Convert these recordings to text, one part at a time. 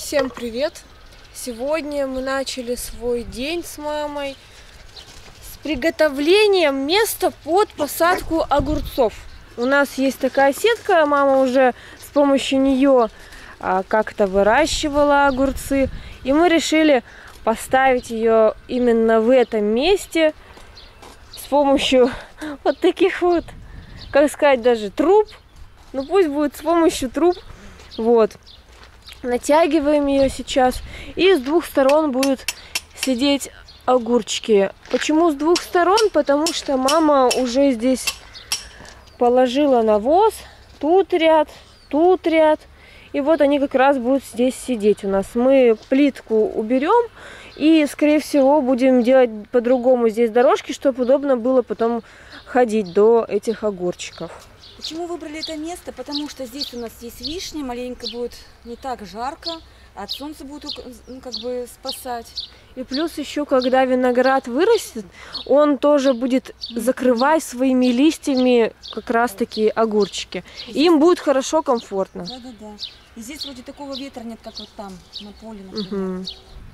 Всем привет! Сегодня мы начали свой день с мамой с приготовлением места под посадку огурцов. У нас есть такая сетка, мама уже с помощью нее а, как-то выращивала огурцы, и мы решили поставить ее именно в этом месте с помощью вот таких вот, как сказать, даже труб. Ну пусть будет с помощью труб. Вот. Натягиваем ее сейчас. И с двух сторон будут сидеть огурчики. Почему с двух сторон? Потому что мама уже здесь положила навоз. Тут ряд, тут ряд. И вот они как раз будут здесь сидеть у нас. Мы плитку уберем и, скорее всего, будем делать по-другому здесь дорожки, чтобы удобно было потом ходить до этих огурчиков. Почему выбрали это место? Потому что здесь у нас есть вишня, маленько будет не так жарко, от солнца будет ну, как бы спасать. И плюс еще, когда виноград вырастет, он тоже будет закрывать своими листьями как раз таки огурчики. Им будет хорошо, комфортно. Да, да, да. И здесь вроде такого ветра нет, как вот там, на поле, например. Угу.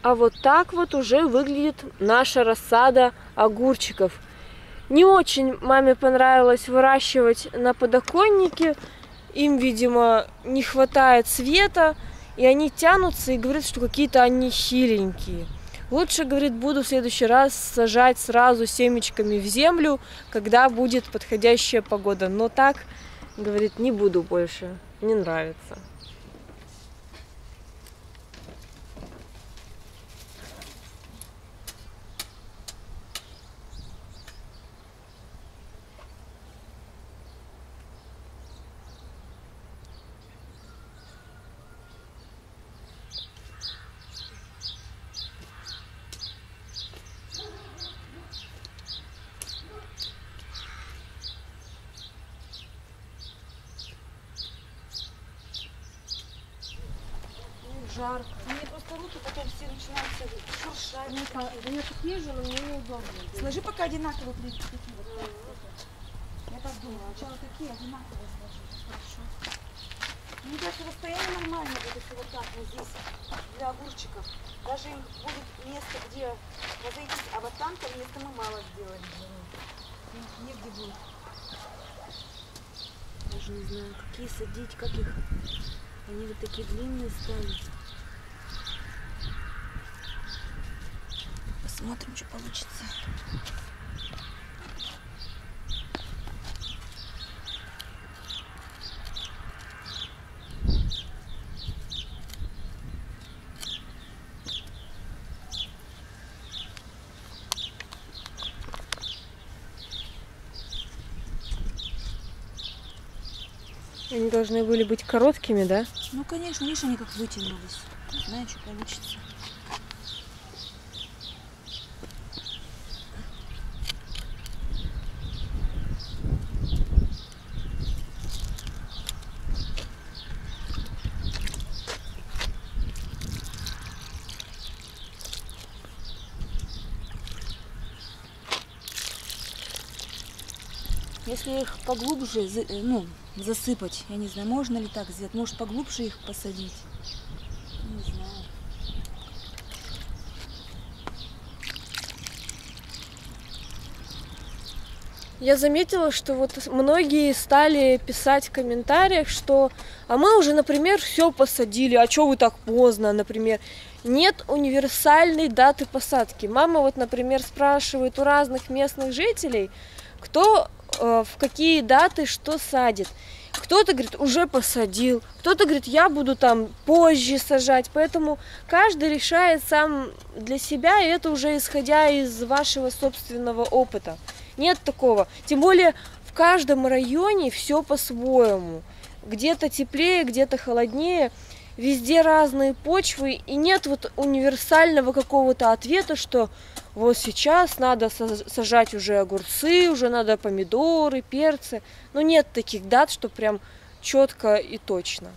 А вот так вот уже выглядит наша рассада огурчиков. Не очень маме понравилось выращивать на подоконнике. Им, видимо, не хватает света, и они тянутся и говорят, что какие-то они хиленькие. Лучше, говорит, буду в следующий раз сажать сразу семечками в землю, когда будет подходящая погода. Но так, говорит, не буду больше, не нравится. жарко. Мне просто руки потом все начинаются шуршать. Да я тут езжу, но мне неудобно. Сложи пока одинаково плитки. Такие вот. Я так думаю. Сначала такие одинаковые сложи. Хорошо. Мне кажется, расстояние нормальное будет, если вот так вот здесь для огурчиков. Даже будет место, где разойтись, а вот там-то места мы мало сделали. Негде будет. Даже не знаю, какие садить, как их. Они вот такие длинные стали. Посмотрим, что получится. Должны были быть короткими, да? Ну, конечно, видишь, они как вытянулись. Не знаю, что получится. Если их поглубже, ну, засыпать, я не знаю, можно ли так сделать, может поглубже их посадить, не знаю. Я заметила, что вот многие стали писать в комментариях, что а мы уже, например, все посадили, а что вы так поздно, например. Нет универсальной даты посадки. Мама вот, например, спрашивает у разных местных жителей, кто в какие даты что садит. Кто-то говорит, уже посадил, кто-то говорит, я буду там позже сажать. Поэтому каждый решает сам для себя, и это уже исходя из вашего собственного опыта. Нет такого. Тем более в каждом районе все по-своему. Где-то теплее, где-то холоднее везде разные почвы, и нет вот универсального какого-то ответа, что вот сейчас надо сажать уже огурцы, уже надо помидоры, перцы. Но нет таких дат, что прям четко и точно.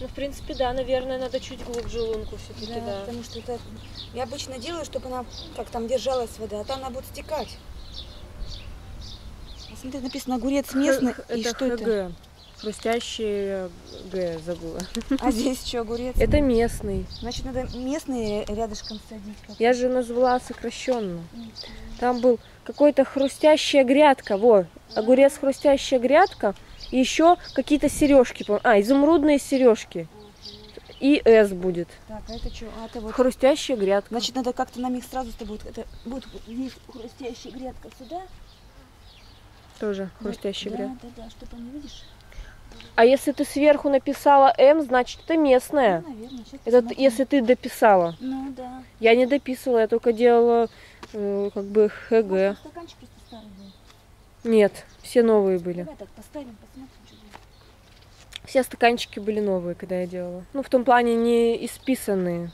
Ну, в принципе, да, наверное, надо чуть глубже лунку все-таки, да, да. Потому что это Я обычно делаю, чтобы она как там держалась вода, а то она будет стекать. Смотри, написано огурец местный. Х- и это что это? ХГ. Хрустящий Г забыла. А здесь что, огурец? Это местный. Значит, надо местные рядышком садить. Я же назвала сокращенно. Там был какой-то хрустящая грядка. Во, огурец хрустящая грядка. И еще какие-то сережки. А, изумрудные сережки. И С будет. Так, а это что? А это вот. Хрустящая грядка. Значит, надо как-то нам их сразу с тобой. Это будет хрустящая грядка сюда. Тоже хрустящая да, грядка. Да, да, чтобы они, видишь? А если ты сверху написала М, значит это местная. Ну, наверное, Это посмотрим. если ты дописала. Ну, да. Я не дописывала, я только делала э, как бы Может, ХГ. стаканчик просто старый был. Нет, все новые были. Давай так поставим, посмотрим, что будет. Все стаканчики были новые, когда я делала. Ну, в том плане не исписанные.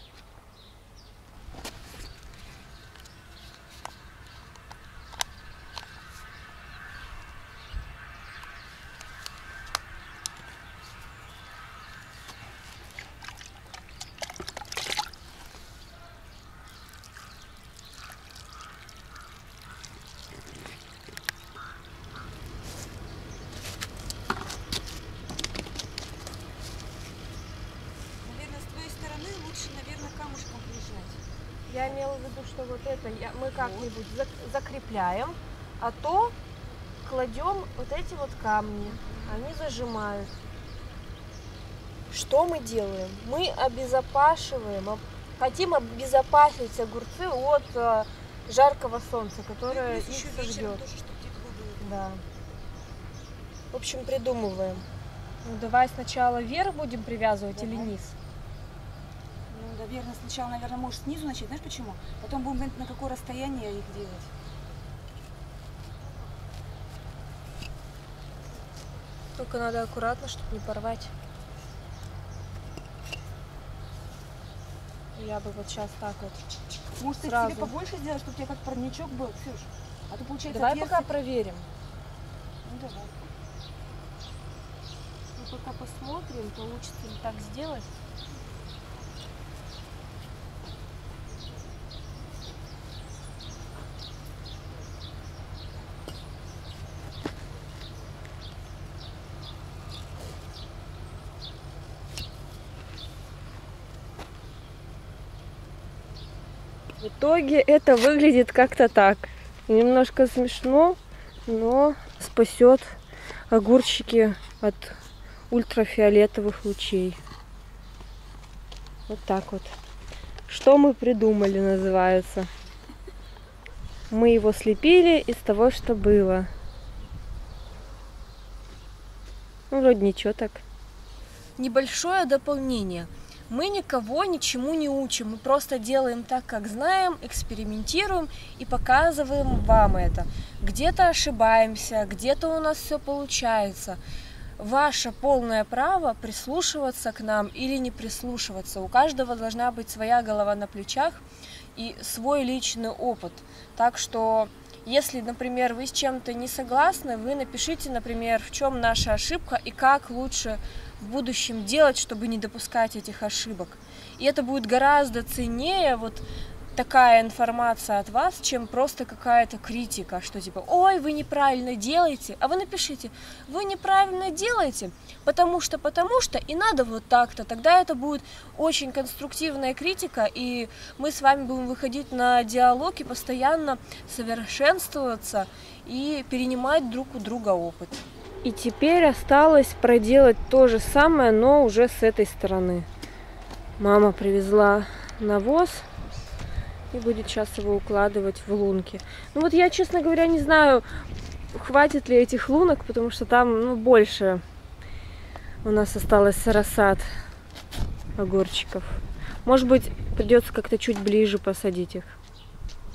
Наверное, с твоей стороны лучше, наверное, камушком прижать. Я имела в виду, что вот это я- мы как-нибудь зак- закрепляем, а то кладем вот эти вот камни. Они зажимают. Что мы делаем? Мы обезопашиваем, об- хотим обезопасить огурцы от э, жаркого солнца, которое Плюс их было. Да. В общем, придумываем. Ну, давай сначала вверх будем привязывать или Давай. низ? Ну, наверное, сначала, наверное, можешь снизу начать. Знаешь почему? Потом будем на какое расстояние их делать. Только надо аккуратно, чтобы не порвать. Я бы вот сейчас так вот. Может, Сразу. тебе побольше сделать, чтобы у тебя как парничок был, Ксюш? А то получается Давай отверстие- пока проверим. Ну, давай. Мы пока посмотрим, получится ли так сделать. Итоге это выглядит как-то так. Немножко смешно, но спасет огурчики от ультрафиолетовых лучей. Вот так вот. Что мы придумали, называется. Мы его слепили из того, что было. Ну, вроде ничего так. Небольшое дополнение. Мы никого ничему не учим, мы просто делаем так, как знаем, экспериментируем и показываем вам это. Где-то ошибаемся, где-то у нас все получается. Ваше полное право прислушиваться к нам или не прислушиваться. У каждого должна быть своя голова на плечах и свой личный опыт. Так что, если, например, вы с чем-то не согласны, вы напишите, например, в чем наша ошибка и как лучше в будущем делать, чтобы не допускать этих ошибок. И это будет гораздо ценнее вот такая информация от вас, чем просто какая-то критика, что типа, ой, вы неправильно делаете, а вы напишите, вы неправильно делаете, потому что, потому что, и надо вот так-то, тогда это будет очень конструктивная критика, и мы с вами будем выходить на диалог и постоянно совершенствоваться и перенимать друг у друга опыт. И теперь осталось проделать то же самое, но уже с этой стороны. Мама привезла навоз и будет сейчас его укладывать в лунки. Ну вот я, честно говоря, не знаю, хватит ли этих лунок, потому что там ну, больше у нас осталось рассад огурчиков. Может быть, придется как-то чуть ближе посадить их.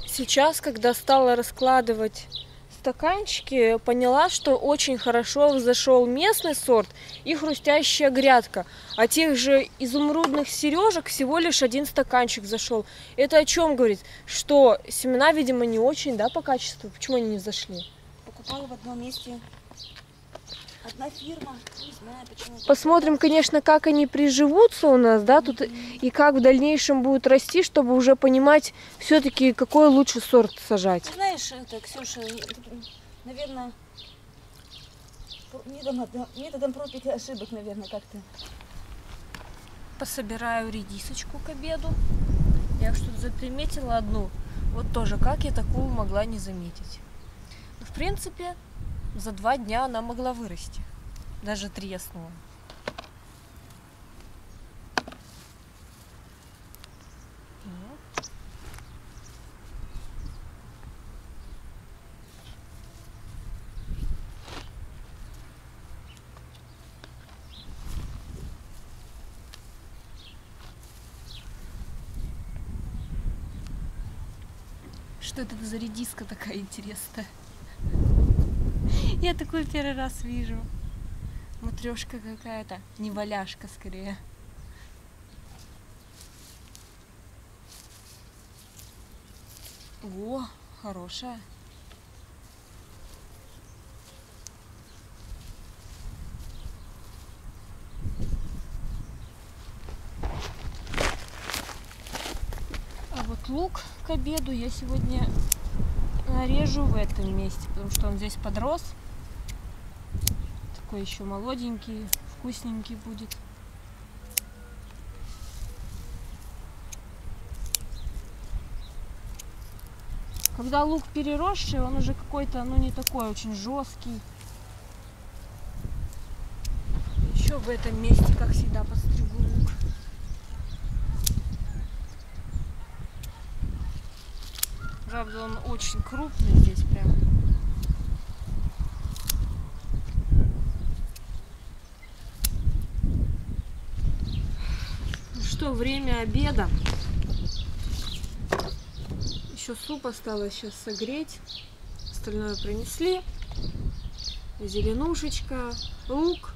Сейчас, когда стала раскладывать стаканчики, поняла, что очень хорошо взошел местный сорт и хрустящая грядка. А тех же изумрудных сережек всего лишь один стаканчик зашел. Это о чем говорит? Что семена, видимо, не очень, да, по качеству. Почему они не взошли? Покупала в одном месте Одна фирма, не знаю почему. Посмотрим, конечно, как они приживутся у нас, да, тут и как в дальнейшем будут расти, чтобы уже понимать все-таки, какой лучше сорт сажать. Ты знаешь, это, Ксюша, наверное, методом, методом проб и ошибок, наверное, как-то. Пособираю редисочку к обеду. Я что-то заприметила одну. Вот тоже, как я такую могла не заметить. Ну, в принципе, за два дня она могла вырасти. Даже треснула. Что это за редиска такая интересная? Я такой первый раз вижу. Матрешка какая-то. Не валяшка скорее. О, хорошая. А вот лук к обеду я сегодня нарежу в этом месте, потому что он здесь подрос. Такой еще молоденький, вкусненький будет. Когда лук переросший, он уже какой-то, ну не такой, очень жесткий. Еще в этом месте, как всегда, подстригу лук. Правда, он очень крупный здесь прям. Что, время обеда. Еще суп осталось сейчас согреть. Остальное принесли. Зеленушечка, лук,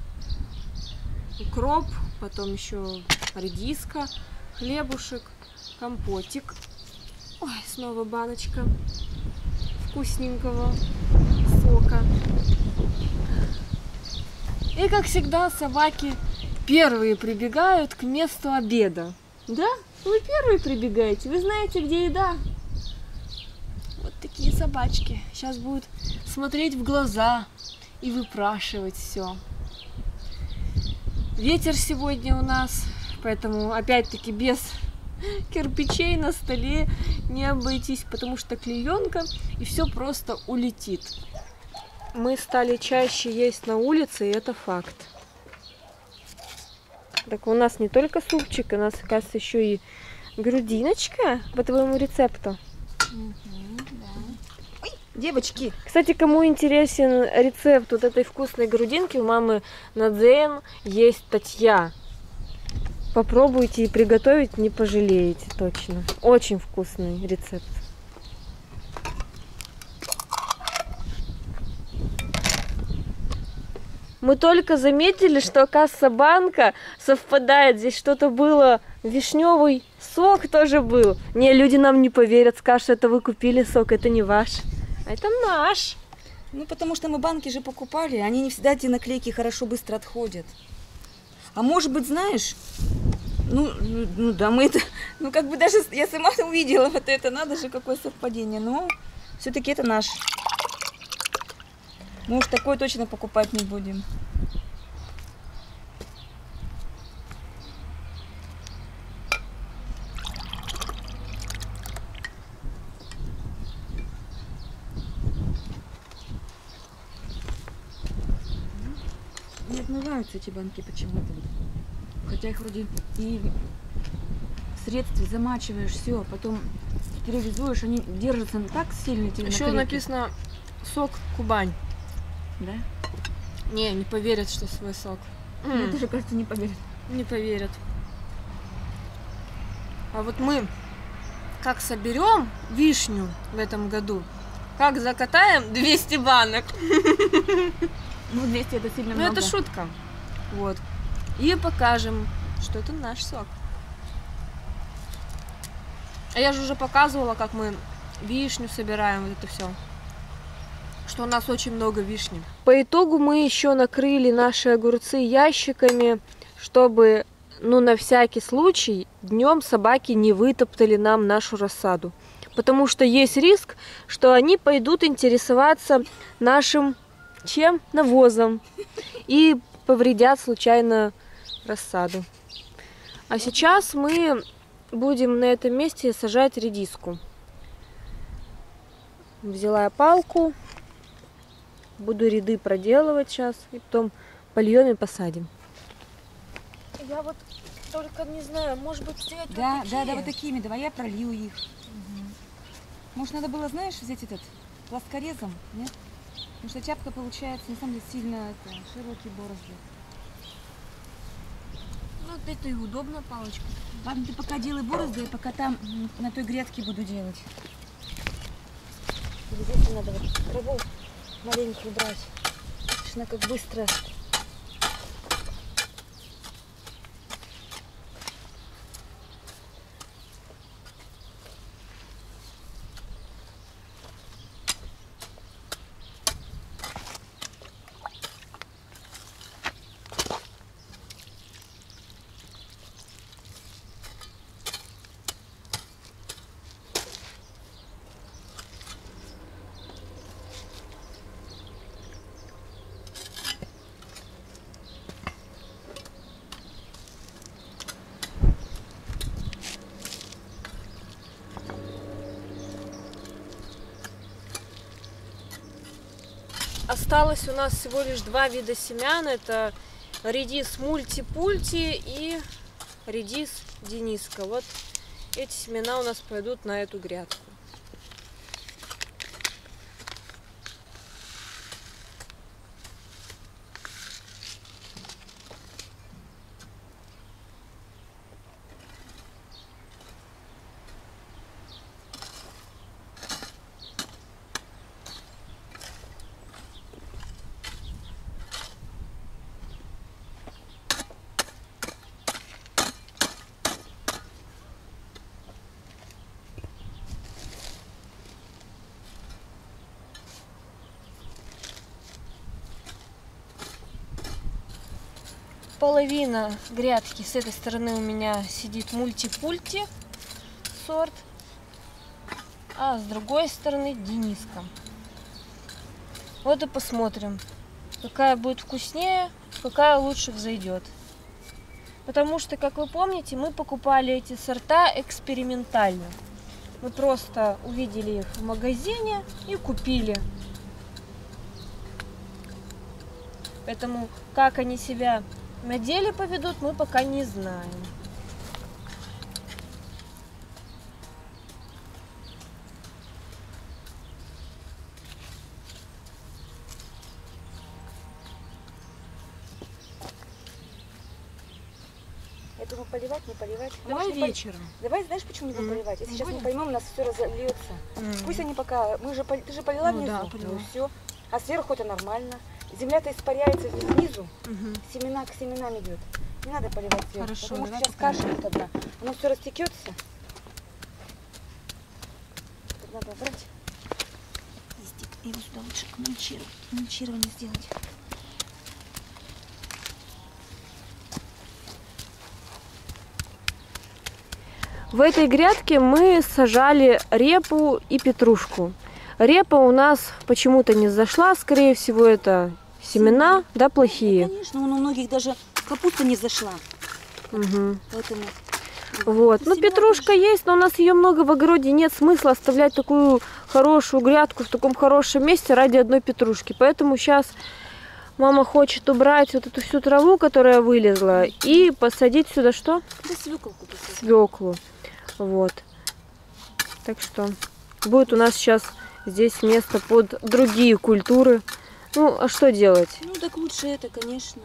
укроп, потом еще редиска, хлебушек, компотик. Ой, снова баночка вкусненького сока. И, как всегда, собаки первые прибегают к месту обеда. Да? Вы первые прибегаете, вы знаете, где еда. Вот такие собачки. Сейчас будут смотреть в глаза и выпрашивать все. Ветер сегодня у нас, поэтому опять-таки без кирпичей на столе не обойтись, потому что клеенка и все просто улетит. Мы стали чаще есть на улице, и это факт. Так у нас не только супчик, у нас, оказывается, еще и грудиночка по твоему рецепту. Девочки, Кстати, кому интересен рецепт вот этой вкусной грудинки, у мамы на Дзен есть статья. Попробуйте и приготовить, не пожалеете точно. Очень вкусный рецепт. Мы только заметили, что касса банка совпадает. Здесь что-то было, вишневый сок тоже был. Не, люди нам не поверят, скажут, это вы купили сок, это не ваш. А это наш. ну потому что мы банки же покупали, они не всегда эти наклейки хорошо быстро отходят. А может быть, знаешь, ну, ну да, мы это, ну как бы даже я сама увидела вот это, надо же, какое совпадение, но все-таки это наш. Мы уж такой точно покупать не будем. Не отмываются эти банки почему-то. Хотя их вроде и в средстве замачиваешь, все, потом стерилизуешь, они держатся так сильно Еще написано сок Кубань. Да? Не, не поверят, что свой сок. Мне М, тоже кажется, не поверят. Не поверят. А вот мы как соберем вишню в этом году, как закатаем 200 банок. Ну, 200 это сильно Ну много. это шутка. Вот. И покажем, что это наш сок. А я же уже показывала, как мы вишню собираем, вот это все. Что у нас очень много вишни. По итогу мы еще накрыли наши огурцы ящиками, чтобы, ну, на всякий случай, днем собаки не вытоптали нам нашу рассаду. Потому что есть риск, что они пойдут интересоваться нашим чем? Навозом. И повредят случайно рассаду. А сейчас мы будем на этом месте сажать редиску. Взяла я палку, буду ряды проделывать сейчас, и потом польем и посадим. Я вот только не знаю, может быть сделать Да, вот да, да, вот такими. Давай я пролью их. Может, надо было, знаешь, взять этот плоскорезом, нет? Потому что чапка получается, на самом деле, сильно это, широкие борозды. Ну, вот это и удобно палочка. Ладно, ты пока делай борозды, я пока там на той грядке буду делать. Здесь надо вот траву маленькую убрать. Она как быстро. Осталось у нас всего лишь два вида семян. Это редис мультипульти и редис Дениска. Вот эти семена у нас пойдут на эту грядку. Половина грядки с этой стороны у меня сидит мультипульти сорт, а с другой стороны Дениска. Вот и посмотрим, какая будет вкуснее, какая лучше взойдет. Потому что, как вы помните, мы покупали эти сорта экспериментально. Мы просто увидели их в магазине и купили. Поэтому как они себя на деле поведут, мы пока не знаем. Я думаю, поливать, не поливать. Давай Может, не пол- вечером. Давай, знаешь, почему не будем поливать? Если Ну, сейчас не будем. поймем, у нас все разольется. Пусть они пока... Мы же, пол- ты же полила Ну внизу? да, полила. все. А сверху это нормально. Земля-то испаряется здесь снизу. Мгм. Семена к семенам идет. Не надо поливать сверху. Хорошо, потому что сейчас будет одна. Оно все растекется. Тут надо брать. Листик. Его сюда лучше мульчировать. Мульчирование сделать. В этой грядке мы сажали репу и петрушку. Репа у нас почему-то не зашла, скорее всего, это семена, да, плохие. Конечно, вон у многих даже капуста не зашла. Мгм. Поэтому... Вот. Ну, Семена петрушка есть, но у нас ее много в огороде. Нет смысла оставлять такую хорошую грядку в таком хорошем месте ради одной петрушки. Поэтому сейчас мама хочет убрать вот эту всю траву, которая вылезла, и посадить сюда что? Да свеколку посадить. Свеклу. Вот. Так что будет у нас сейчас здесь место под другие культуры. Ну, а что делать? Ну, так лучше это, конечно.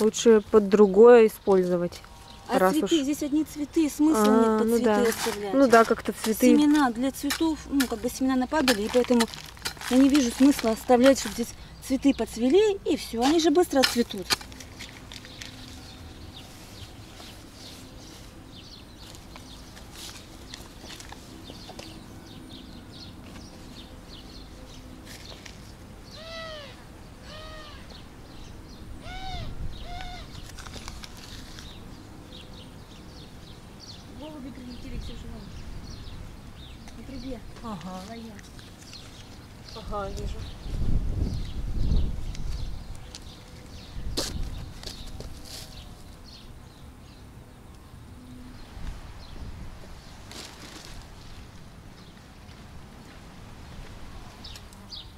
Лучше под другое использовать. А Раз цветы, уж. здесь одни цветы, смысла А, нет под ну цветы да. оставлять. Ну да, как-то цветы. Семена для цветов, ну, как бы семена нападали, и поэтому я не вижу смысла оставлять, чтобы здесь цветы подцвели, и все, они же быстро отцветут. Ага, вижу.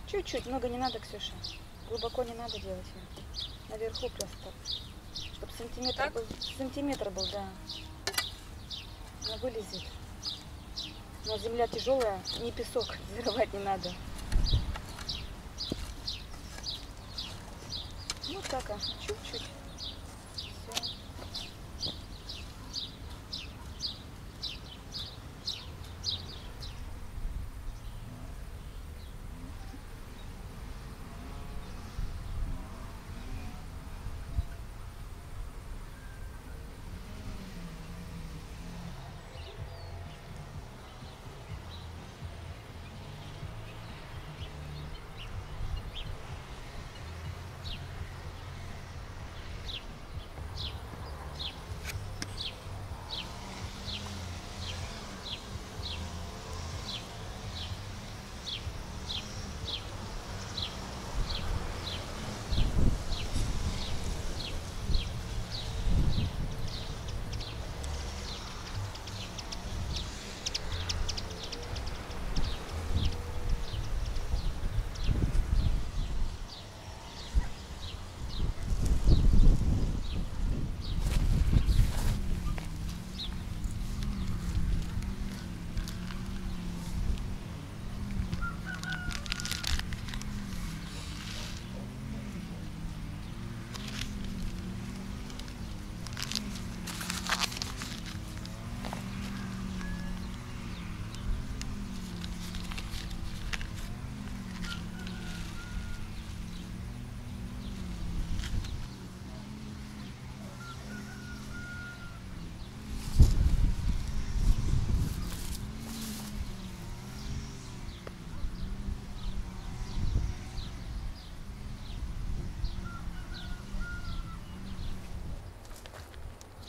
Чуть-чуть, много не надо, Ксюша. Глубоко не надо делать. Наверху просто. Чтобы сантиметр Так? был. Сантиметр был, да. Она вылезет. Но земля тяжелая, не песок, взрывать не надо. Вот так, а, чуть-чуть.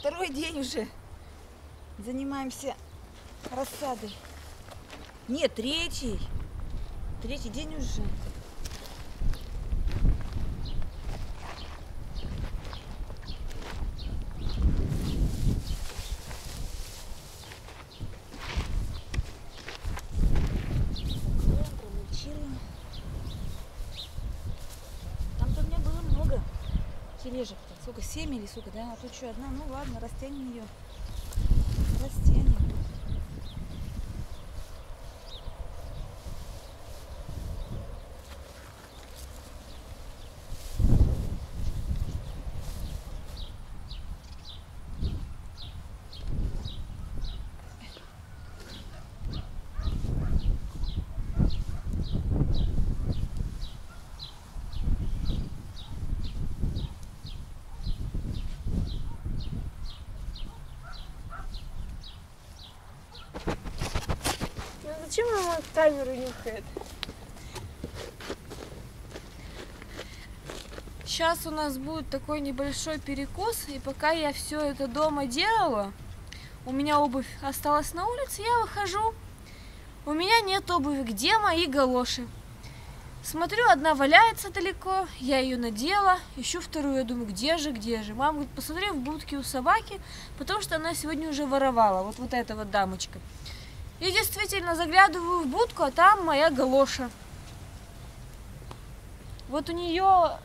Второй день уже занимаемся рассадой. Нет, третий. Третий день уже. Закроем, промульчируем. Там-то у меня было много тележек. -то. Сколько, семь или сколько, да? А тут что, одна? Ну ладно, растянем ее. Растянем. Ну зачем мама камеру нюхает? Сейчас у нас будет такой небольшой перекус, и пока я все это дома делала, у меня обувь осталась на улице, я выхожу. У меня нет обуви, где мои галоши? Смотрю, одна валяется далеко, я ее надела, ищу вторую, я думаю, где же, где же? Мама говорит, посмотри в будке у собаки, потому что она сегодня уже воровала, вот, вот эта вот дамочка. И действительно заглядываю в будку, а там моя галоша. Вот у нее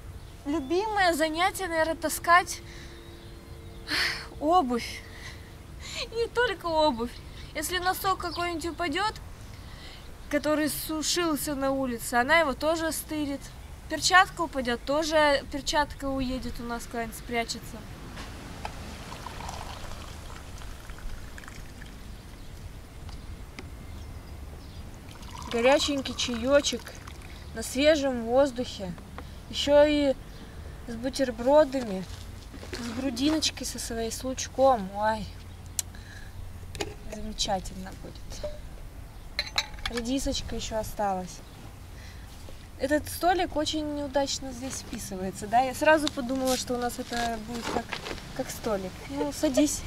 любимое занятие, наверное, таскать обувь. Не только обувь. Если носок какой-нибудь упадет, который сушился на улице, она его тоже стырит. Перчатка упадет, тоже перчатка уедет у нас куда-нибудь спрячется. Горяченький чаечек на свежем воздухе, еще и с бутербродами, с грудиночкой со своей, с лучком. Ой, замечательно будет. Редисочка еще осталась. Этот столик очень неудачно здесь вписывается, да? Я сразу подумала, что у нас это будет как, как столик. Ну, садись.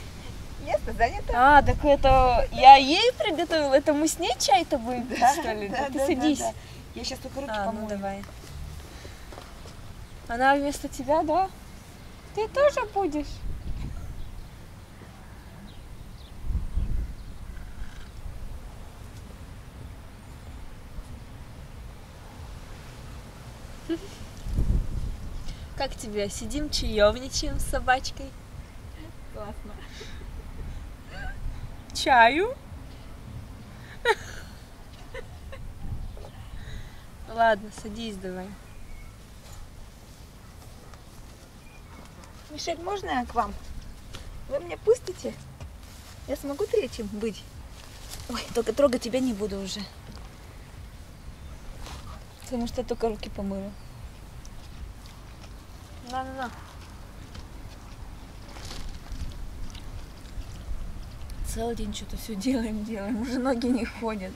Место занято. А, так это я ей приготовила. Это мы с ней чай-то будем пить, Да, что ли? да, Да ты да, да, садись. да. Я сейчас только руки А, ну помою. давай. Она вместо тебя, да? Ты тоже будешь? Как тебе? Сидим чаевничаем с собачкой. Классно. Чаю? Ладно, садись давай. Мишель, можно я к вам? Вы меня пустите? Я смогу третьим быть? Ой, только трогать тебя не буду уже. Потому что я только руки помыла. На-на-на. Целый день что-то все делаем, делаем. Уже ноги не ходят.